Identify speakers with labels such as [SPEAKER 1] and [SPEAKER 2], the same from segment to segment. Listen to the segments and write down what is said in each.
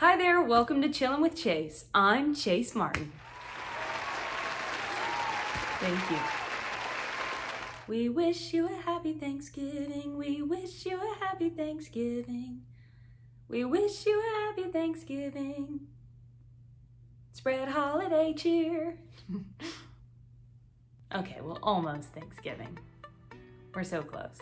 [SPEAKER 1] Hi there, welcome to Chillin' with Chase. I'm Chase Martin. Thank you. We wish you a happy Thanksgiving. We wish you a happy Thanksgiving. We wish you a happy Thanksgiving. Spread holiday cheer. okay, well, almost Thanksgiving. We're so close.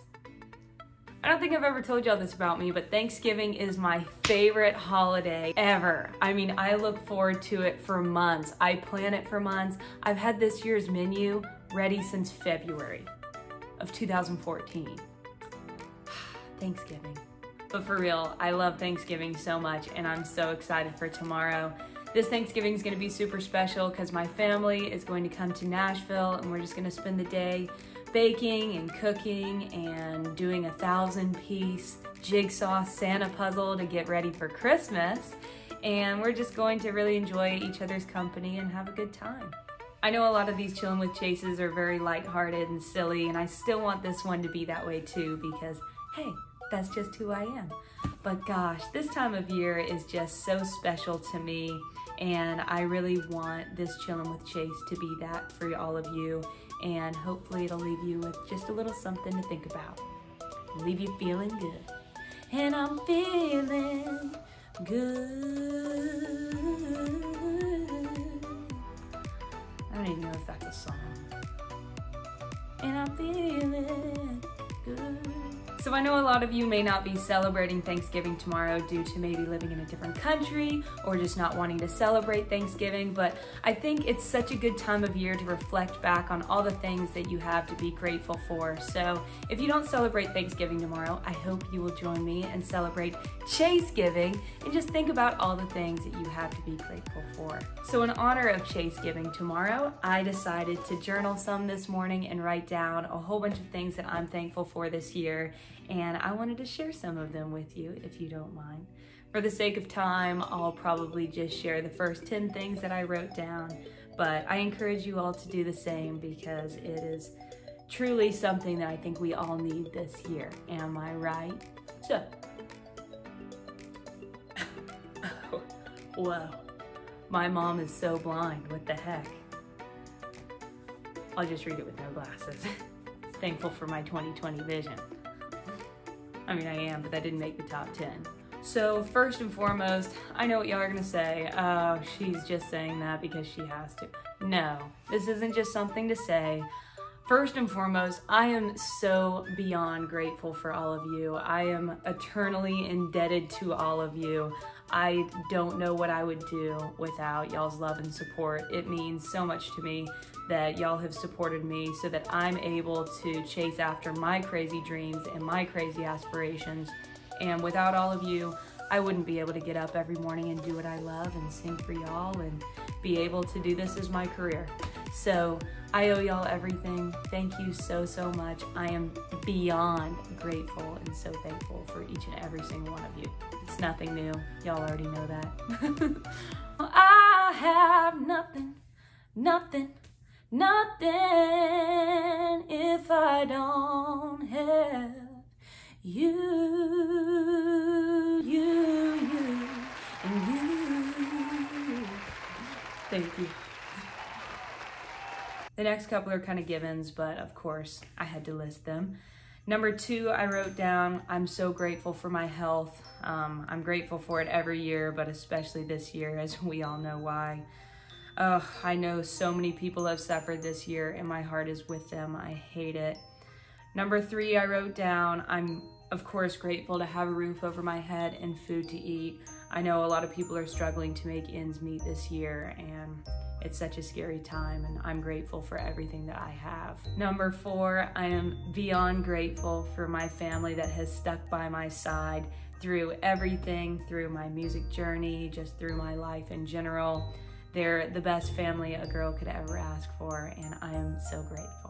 [SPEAKER 1] I don't think I've ever told y'all this about me, but Thanksgiving is my favorite holiday ever. I mean, I look forward to it for months. I plan it for months. I've had this year's menu ready since February of 2014. Thanksgiving. But for real, I love Thanksgiving so much and I'm so excited for tomorrow. This Thanksgiving is going to be super special because my family is going to come to Nashville and we're just going to spend the day baking and cooking and doing a thousand piece jigsaw Santa puzzle to get ready for Christmas. And we're just going to really enjoy each other's company and have a good time. I know a lot of these Chillin' with Chases are very lighthearted and silly, and I still want this one to be that way too because, hey, that's just who I am. But gosh, this time of year is just so special to me, and I really want this Chillin' with Chase to be that for all of you and hopefully it'll leave you with just a little something to think about. Leave you feeling good. And I'm feeling good. I don't even know if that's a song. And I'm feeling good. So I know a lot of you may not be celebrating Thanksgiving tomorrow due to maybe living in a different country or just not wanting to celebrate Thanksgiving, but I think it's such a good time of year to reflect back on all the things that you have to be grateful for. So if you don't celebrate Thanksgiving tomorrow, I hope you will join me and celebrate Chase Giving and just think about all the things that you have to be grateful for. So in honor of Chase Giving tomorrow, I decided to journal some this morning and write down a whole bunch of things that I'm thankful for this year and I wanted to share some of them with you if you don't mind. For the sake of time, I'll probably just share the first 10 things that I wrote down, but I encourage you all to do the same because it is truly something that I think we all need this year. Am I right? So, whoa, my mom is so blind. What the heck? I'll just read it with no glasses. Thankful for my 2020 vision. I mean, I am, but that didn't make the top 10. So first and foremost, I know what y'all are gonna say. Oh, she's just saying that because she has to. No, this isn't just something to say. First and foremost, I am so beyond grateful for all of you. I am eternally indebted to all of you. I don't know what I would do without y'all's love and support. It means so much to me that y'all have supported me so that I'm able to chase after my crazy dreams and my crazy aspirations. And without all of you, I wouldn't be able to get up every morning and do what I love and sing for y'all and be able to do this as my career. So I owe y'all everything. Thank you so, so much. I am beyond grateful and so thankful for each and every single one of you. It's nothing new. Y'all already know that. I have nothing, nothing, nothing if I don't have you, you, you, and you. Thank you. The next couple are kind of givens, but of course I had to list them. Number two, I wrote down, I'm so grateful for my health. Um, I'm grateful for it every year, but especially this year, as we all know why. Ugh, I know so many people have suffered this year, and my heart is with them. I hate it. Number three, I wrote down, I'm of course grateful to have a roof over my head and food to eat. I know a lot of people are struggling to make ends meet this year, and it's such a scary time, and I'm grateful for everything that I have. Number four, I am beyond grateful for my family that has stuck by my side through everything, through my music journey, just through my life in general. They're the best family a girl could ever ask for, and I am so grateful.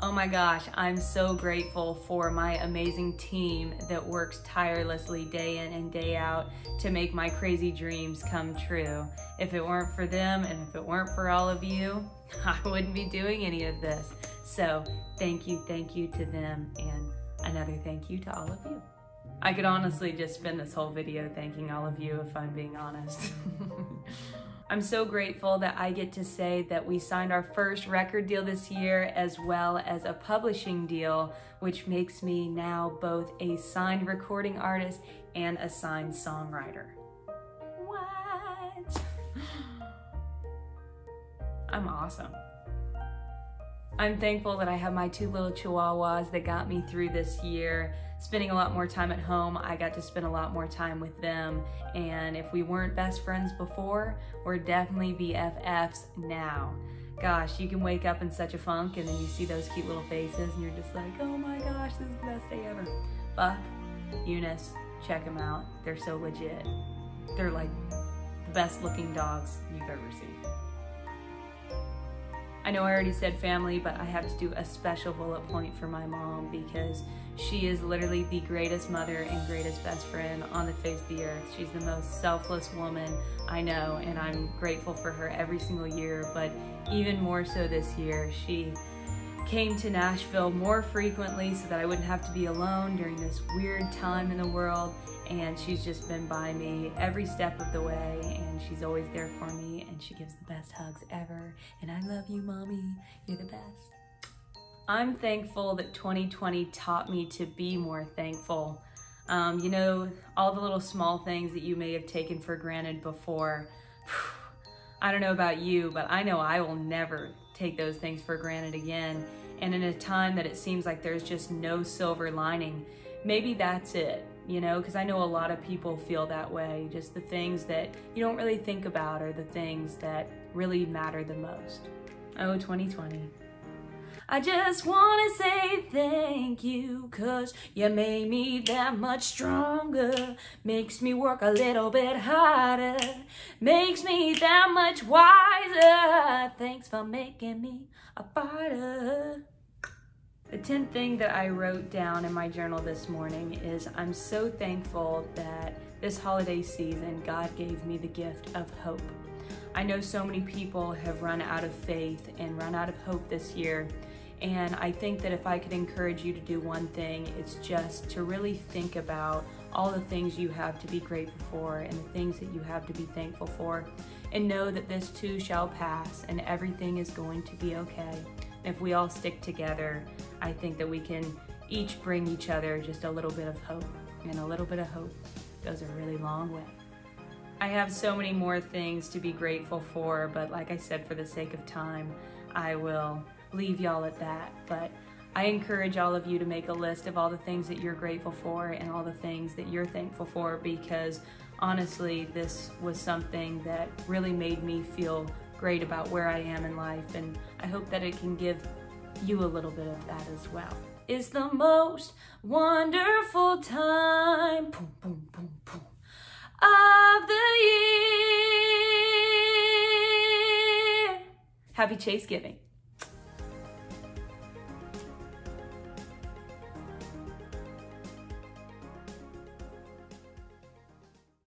[SPEAKER 1] Oh my gosh, I'm so grateful for my amazing team that works tirelessly day in and day out to make my crazy dreams come true. If it weren't for them and if it weren't for all of you, I wouldn't be doing any of this. So thank you, thank you to them, and another thank you to all of you. I could honestly just spend this whole video thanking all of you if I'm being honest. I'm so grateful that I get to say that we signed our first record deal this year as well as a publishing deal, which makes me now both a signed recording artist and a signed songwriter. What? I'm awesome. I'm thankful that I have my two little chihuahuas that got me through this year. Spending a lot more time at home, I got to spend a lot more time with them. And if we weren't best friends before, we're definitely BFFs now. Gosh, you can wake up in such a funk and then you see those cute little faces and you're just like, oh my gosh, this is the best day ever. Buck, Eunice, check them out. They're so legit. They're like the best looking dogs you've ever seen. I know I already said family, but I have to do a special bullet point for my mom because she is literally the greatest mother and greatest best friend on the face of the earth. She's the most selfless woman I know, and I'm grateful for her every single year, but even more so this year. She came to Nashville more frequently so that I wouldn't have to be alone during this weird time in the world. And she's just been by me every step of the way and she's always there for me and she gives the best hugs ever. And I love you mommy. You're the best. I'm thankful that 2020 taught me to be more thankful. Um, you know all the little small things that you may have taken for granted before. I don't know about you but I know I will never take those things for granted again and in a time that it seems like there's just no silver lining maybe that's it you know, because I know a lot of people feel that way. Just the things that you don't really think about are the things that really matter the most. Oh, 2020. I just want to say thank you cause you made me that much stronger Makes me work a little bit harder Makes me that much wiser Thanks for making me a fighter the 10th thing that I wrote down in my journal this morning is I'm so thankful that this holiday season God gave me the gift of hope. I know so many people have run out of faith and run out of hope this year. And I think that if I could encourage you to do one thing, it's just to really think about all the things you have to be grateful for and the things that you have to be thankful for. And know that this too shall pass and everything is going to be okay. If we all stick together, I think that we can each bring each other just a little bit of hope. And a little bit of hope goes a really long way. I have so many more things to be grateful for, but like I said, for the sake of time, I will leave y'all at that. But I encourage all of you to make a list of all the things that you're grateful for and all the things that you're thankful for because honestly, this was something that really made me feel great about where I am in life, and I hope that it can give you a little bit of that as well. It's the most wonderful time boom, boom, boom, of the year. Happy Chase Giving.